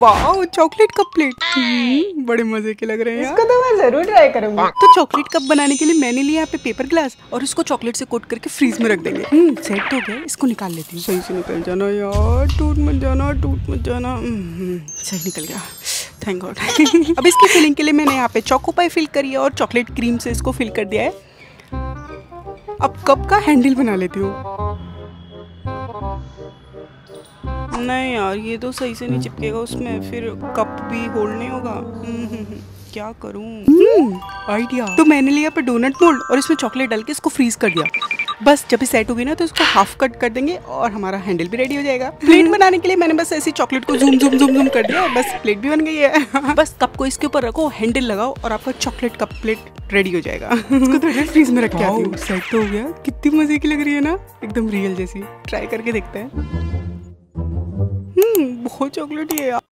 Wow chocolate cup plate बड़े मज़े के लग रहे हैं इसको तो मैं ज़रूर ट्राई करूँगी। तो चॉकलेट कप बनाने के लिए मैंने लिया यहाँ पे पेपर ग्लास और इसको चॉकलेट से कोट करके फ्रीज में रख देंगे। हम्म सेट हो गया इसको निकाल लेती हूँ। सही से निकल जाना यार टूट मत जाना टूट मत जाना। हम्म, सही निकल गया। थैंक गॉड अब इसकी फिलिंग के लिए मैंने यहाँ पे चौको पाई फिल करी है और चॉकलेट क्रीम से इसको फिल कर दिया है। अब कप का हैंडल बना लेती हूँ। नहीं यार ये तो सही से नहीं चिपकेगा उसमें फिर कप भी होल्ड नहीं होगा। हम्म, हम्म, हम्म, क्या करूँ? आइडिया। तो मैंने लिया पे डोनट मोल्ड और इसमें चॉकलेट डाल के इसको फ्रीज कर दिया। बस जब ये सेट होगी ना तो इसको हाफ़ कट कर देंगे और हमारा हैंडल भी रेडी हो जाएगा। प्लेट बनाने के लिए मैंने बस ऐसी चॉकलेट को जूम जूम जूम जूम कर दिया बस प्लेट भी बन गई है। बस कप को इसके ऊपर रखो हैंडल लगाओ और आपका चॉकलेट कप प्लेट रेडी हो जाएगा। इसको देर फ्रीज में रख के सेट तो हो गया। कितनी मज़े की लग रही है ना? एकदम रियल जैसी। ट्राई करके देखते हैं। हम्म बहुत चॉकलेट है यार।